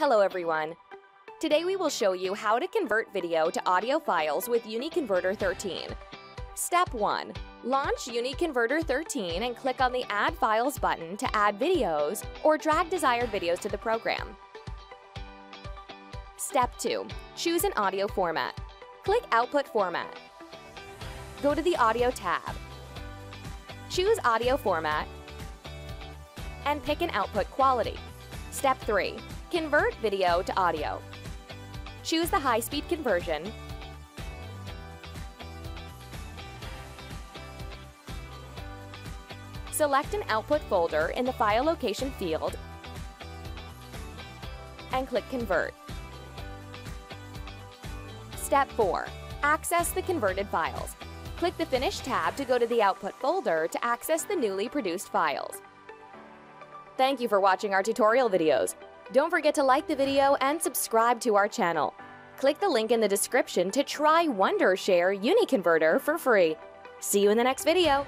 Hello everyone. Today we will show you how to convert video to audio files with UniConverter 13. Step 1. Launch UniConverter 13 and click on the Add Files button to add videos or drag desired videos to the program. Step 2. Choose an audio format. Click Output Format. Go to the Audio tab. Choose Audio Format and pick an output quality. Step 3. Convert video to audio. Choose the high-speed conversion Select an output folder in the file location field and click Convert. Step 4. Access the converted files. Click the Finish tab to go to the Output folder to access the newly produced files. Thank you for watching our tutorial videos. Don't forget to like the video and subscribe to our channel. Click the link in the description to try Wondershare UniConverter for free. See you in the next video!